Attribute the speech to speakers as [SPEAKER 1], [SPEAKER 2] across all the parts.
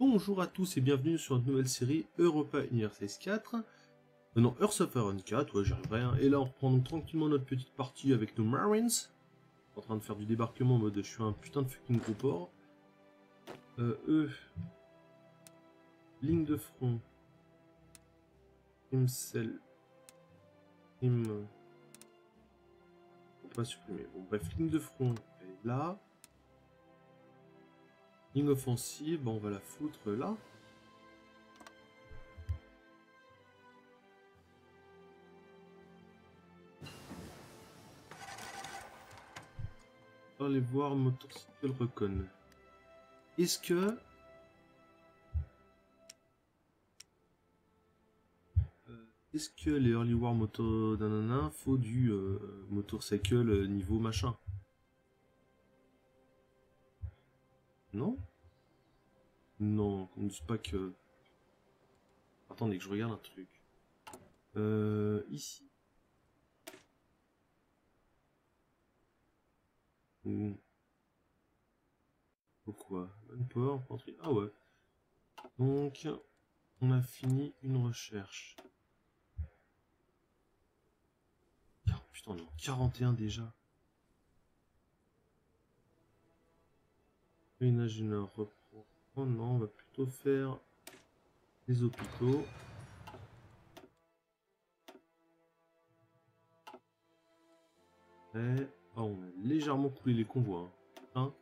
[SPEAKER 1] Bonjour à tous et bienvenue sur une nouvelle série Europa Universalis 4. Euh, non, Earth of Iron 4, ouais j'y arriverai. hein. Et là on reprend donc tranquillement notre petite partie avec nos Marines. En train de faire du débarquement en mode je suis un putain de fucking gros port. Euh, eux. Ligne de front. Imcel. Im. Faut pas supprimer. Bon bref, ligne de front, est là. Ligne offensive, on va la foutre là. Aller voir Motorcycle Recon. Est-ce que... Euh, Est-ce que les Early War Moto nanana faut du euh, motorcycle niveau machin? Non? Non, qu'on ne pas que... Attendez que je regarde un truc. Euh, ici. Hmm. Pourquoi? Infanterie. Ah ouais. Donc, on a fini une recherche. Putain, non, 41 déjà. Ménage nord reprend. Non, on va plutôt faire les hôpitaux. Et... Oh, on a légèrement coulé les convois. Hein?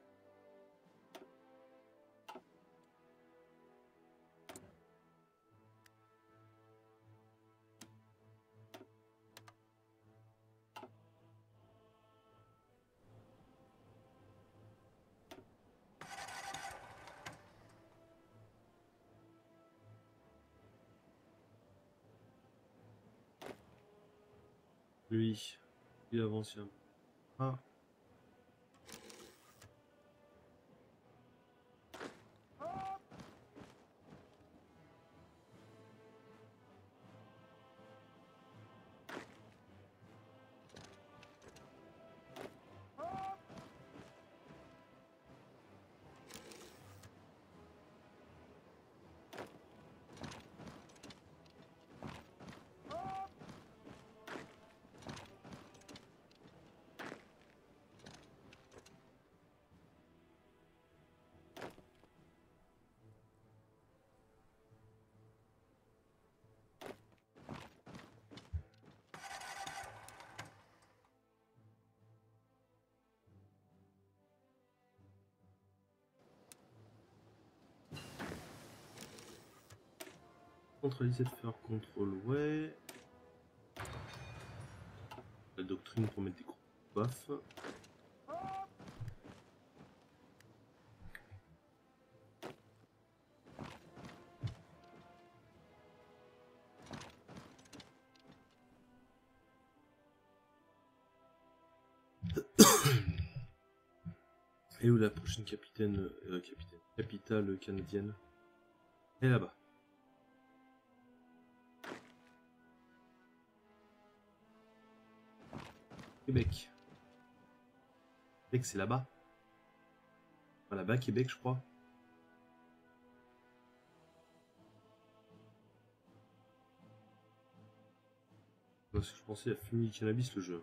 [SPEAKER 1] Lui, il avance. Ah. Centraliser de faire contrôle, ouais. La doctrine pour mettre des gros baffes. Et où la prochaine capitaine, euh, capitaine, capitale canadienne? Est là-bas. Québec. Québec, c'est là-bas. Enfin, là-bas, Québec, je crois. Parce que je pensais à fumer du cannabis le jeu.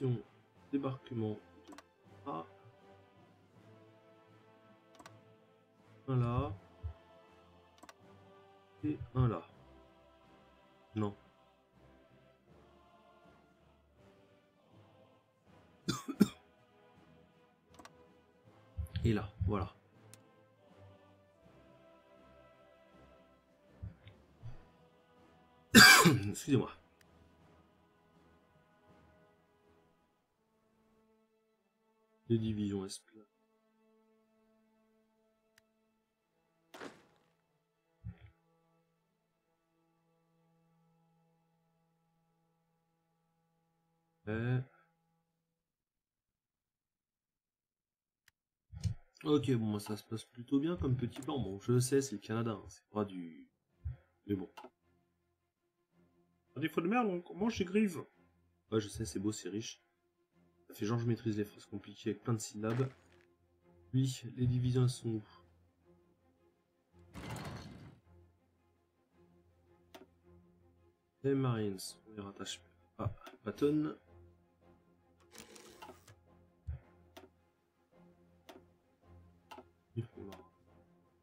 [SPEAKER 1] Mission, débarquement de A. Un là. Et un là. Non. Et là, voilà. Excusez-moi. Les divisions esprit. Ok, bon, ça se passe plutôt bien comme petit plan. Bon, je sais, c'est le Canada, hein, c'est pas du... Mais bon. Un défaut de merde, on mange chez Grive. Ouais, je sais, c'est beau, c'est riche. Ça fait genre, je maîtrise les phrases compliquées avec plein de syllabes. Oui, les divisions sont où? Les Marines, on les rattache à Patton.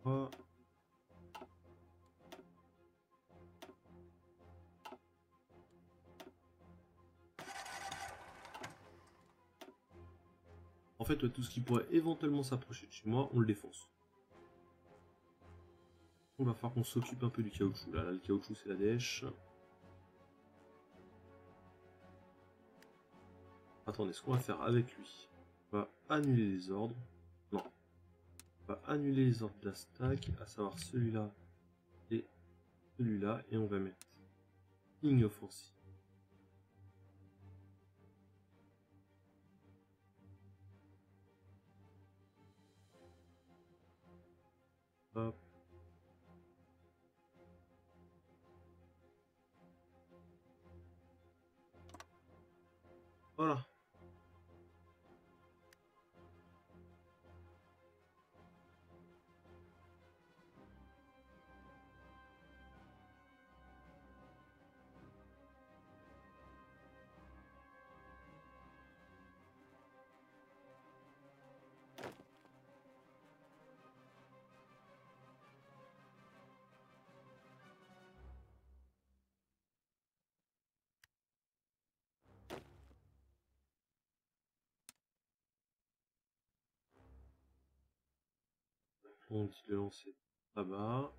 [SPEAKER 1] On En fait, tout ce qui pourrait éventuellement s'approcher de chez moi, on le défonce. On va falloir qu'on s'occupe un peu du caoutchouc. Là, le caoutchouc, c'est la dèche. Attendez, ce qu'on va faire avec lui, on va annuler les ordres. Non. On va annuler les ordres d'astack, à savoir celui-là et celui-là, et on va mettre ligne offensive. On dit le lancer là-bas.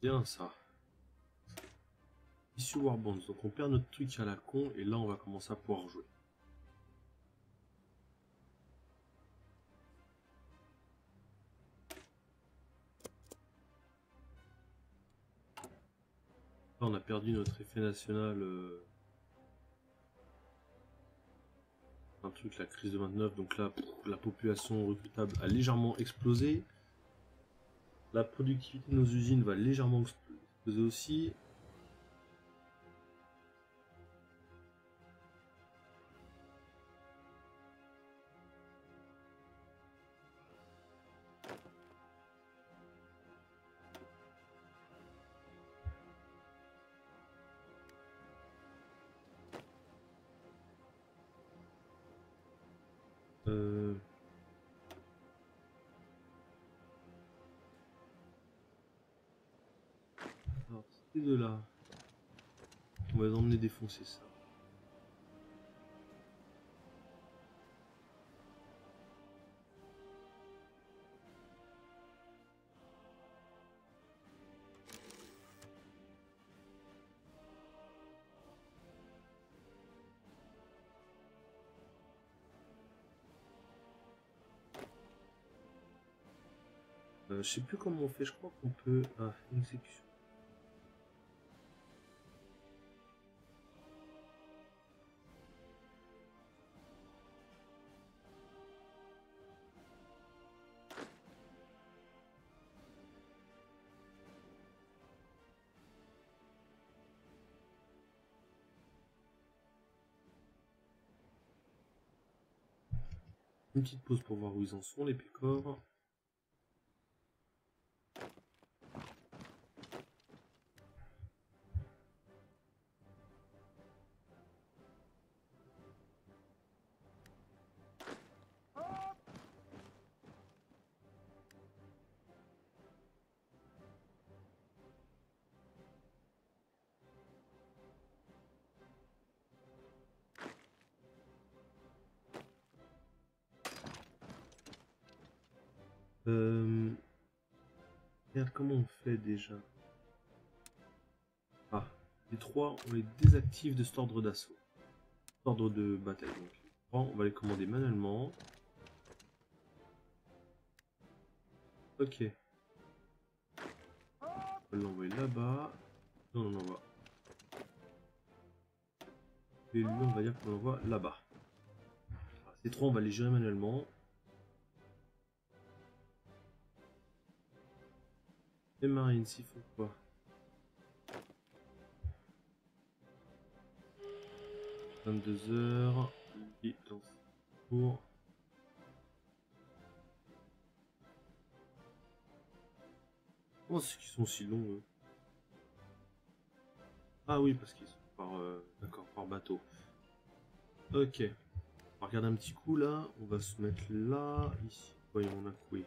[SPEAKER 1] Bien ça. Issue Warbands, donc on perd notre truc à la con et là on va commencer à pouvoir jouer. On a perdu notre effet national. Euh, un truc, la crise de 29, donc là la population recrutable a légèrement explosé. La productivité de nos usines va légèrement exploser aussi. Euh... Alors, ces deux là, on va les emmener défoncer ça. Euh, je sais plus comment on fait, je crois qu'on peut... Ah, exécution. Une petite pause pour voir où ils en sont, les pécores. Euh, comment on fait déjà. Ah, les trois, on les désactive de cet ordre d'assaut. Ordre de bataille. Donc, on va les commander manuellement. Ok. On va l'envoyer là-bas. Non, on va. Et lui, on va dire qu'on l'envoie là-bas. Ces trois, on va les gérer manuellement. Et Marine, s'il faut quoi 22 heures. Et pour. Comment c'est qu'ils sont si longs Ah oui, parce qu'ils sont par, euh, d'accord, par bateau. Ok. On va regarder un petit coup là. On va se mettre là, ici. Voyons, on a coué.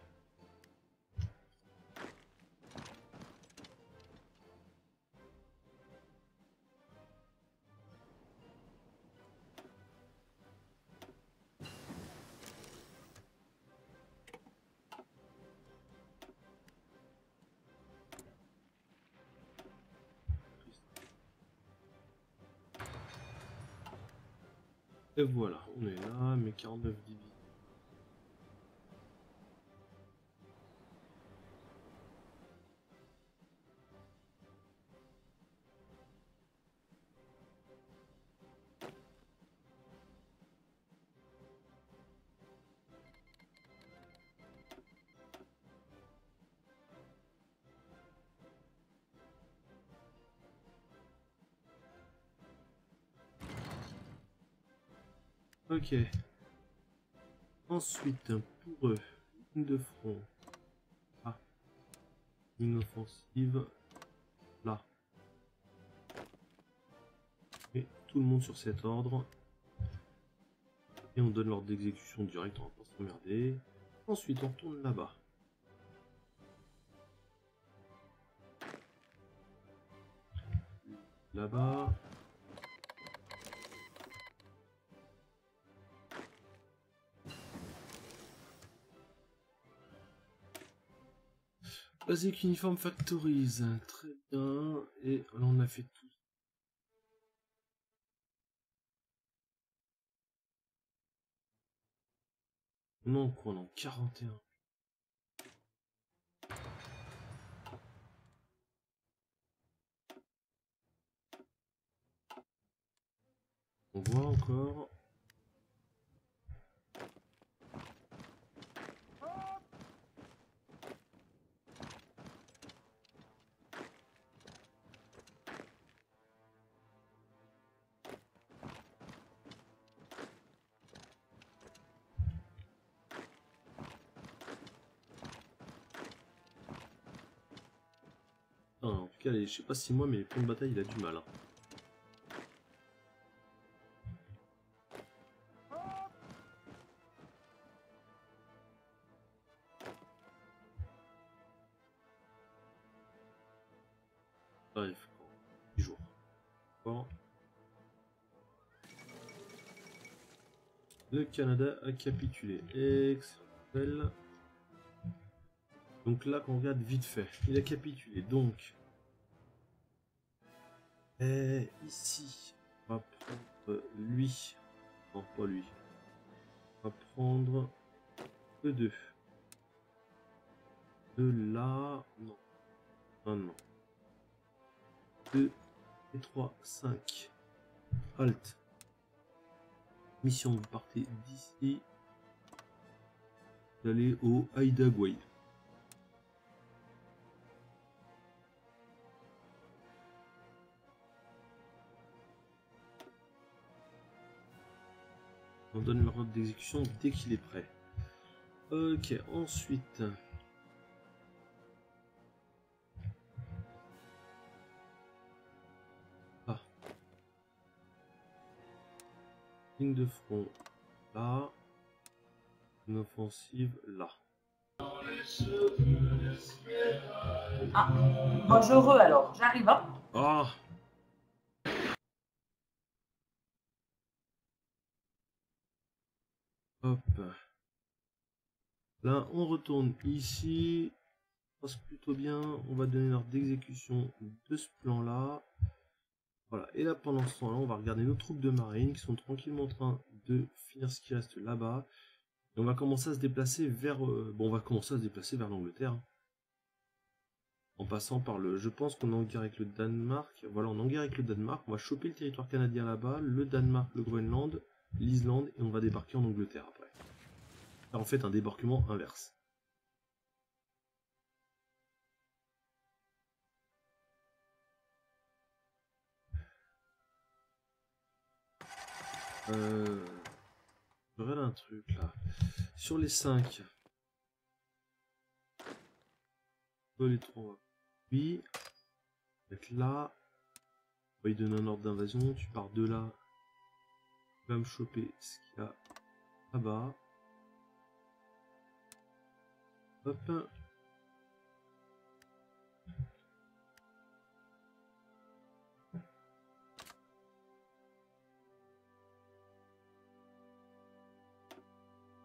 [SPEAKER 1] Et voilà, on est là, mes 49 divisions. Ensuite, pour eux, ligne de front. Ah. Ligne offensive. Là. Et tout le monde sur cet ordre. Et on donne l'ordre d'exécution direct, on va pas s'emmerder. Ensuite, on retourne là-bas. Là-bas. Basic Uniform Factories, très bien. Et là on a fait tout. Non, quoi, non, 41. On voit encore. Je sais pas si moi, mais les points de bataille, il a du mal. hein. Bref, 10 jours. Bon. Le Canada a capitulé. Excellent. Donc là, qu'on regarde vite fait, il a capitulé. Donc, et ici, on va prendre lui. Non, pas lui. On va prendre eux deux. De là, non. Non, non. 2 et 3, 5. Halt. Mission, vous partez d'ici. Vous allez au Haïdagway. On donne l'ordre d'exécution dès qu'il est prêt. Ok, ensuite. Ah. Ligne de front là. Une offensive là.
[SPEAKER 2] Ah, bonjour alors, j'arrive. Hein
[SPEAKER 1] Ah Là, on retourne ici. passe plutôt bien. On va donner l'ordre d'exécution de ce plan-là. Voilà, et là pendant ce temps-là, on va regarder nos troupes de marine qui sont tranquillement en train de finir ce qui reste là-bas. Et on va commencer à se déplacer vers... Euh, bon, on va commencer à se déplacer vers l'Angleterre. Hein. En passant par le... Je pense qu'on est en guerre avec le Danemark. Voilà, on est en guerre avec le Danemark. On va choper le territoire canadien là-bas, le Danemark, le Groenland, l'Islande, et on va débarquer en Angleterre après. en fait, un débarquement inverse. Euh, regarde un truc là. Sur les 5. Les 3. Oui. Être là. On va lui un ordre d'invasion. Tu pars de là. Vas me choper ce qu'il y a là-bas.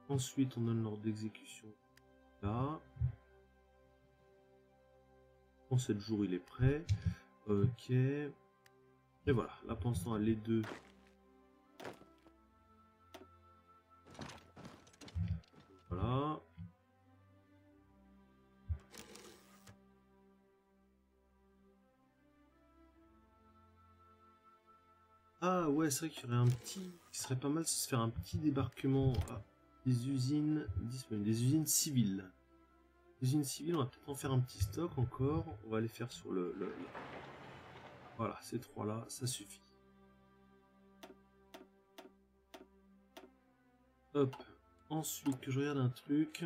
[SPEAKER 1] Ensuite, on donne l'ordre d'exécution là. En 7 jours, il est prêt. Ok. Et voilà, là pensant à les deux. Voilà. Ah ouais, c'est vrai qu'il y aurait un petit... Ce serait pas mal se faire un petit débarquement des usines disponibles, des usines civiles. Les usines civiles, on va peut-être en faire un petit stock encore. On va les faire sur le... Voilà, ces trois-là, ça suffit. Hop. Ensuite, que je regarde un truc.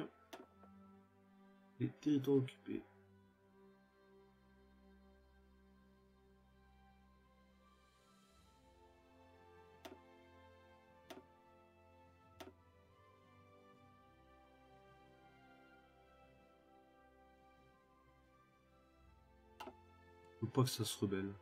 [SPEAKER 1] Les territoires occupés. pas que ça se rebelle.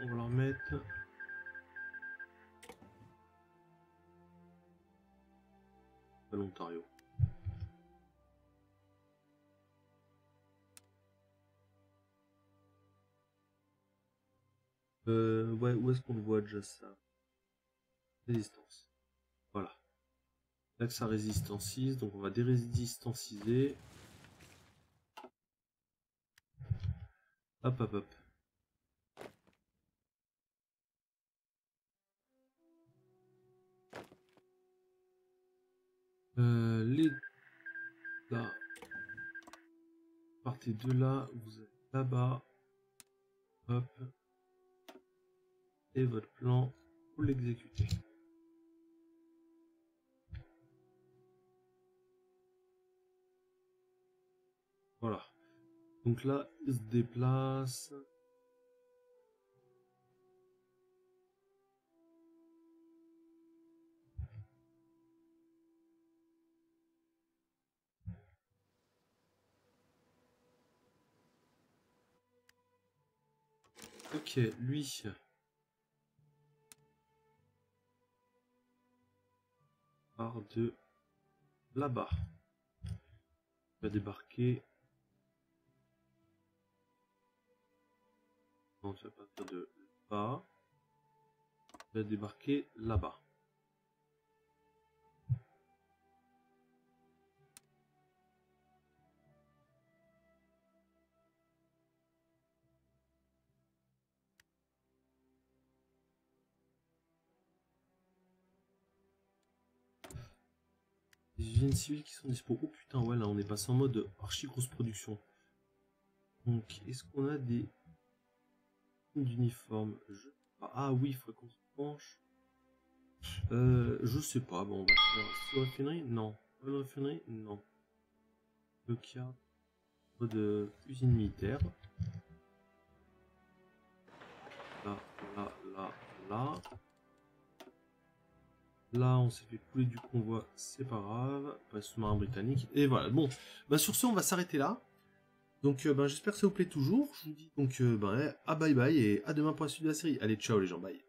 [SPEAKER 1] On va leur mettre à l'Ontario. Euh, ouais, où est-ce qu'on voit déjà ça? Résistance. Voilà. Là que ça résistantise, donc on va dérésistanciser. Hop, hop, hop. Euh, les. Partez de là, vous êtes là-bas. Hop. Et votre plan, vous l'exécutez. Voilà. Donc là, il se déplace. Ok, lui. Part de là-bas. Il va débarquer. Non, tu vas partir de là. Il va débarquer là-bas. Civiles qui sont dispo. Oh putain, ouais, là on est passé en mode archi grosse production. Donc, est-ce qu'on a des d'uniformes Ah oui, il faut qu'on se penche. Euh, je sais pas, bon, on va faire. Sous raffinerie? Non. Raffinerie? Non. Le Mode usine militaire. Là, là, là, là. Là, on s'est fait couler du convoi, c'est pas grave. Pas sous-marin britannique. Et voilà, bon. Bah, sur ce, on va s'arrêter là. Donc, euh, ben, j'espère que ça vous plaît toujours. Je vous dis donc, euh, ben, à bye bye et à demain pour la suite de la série. Allez, ciao les gens, bye.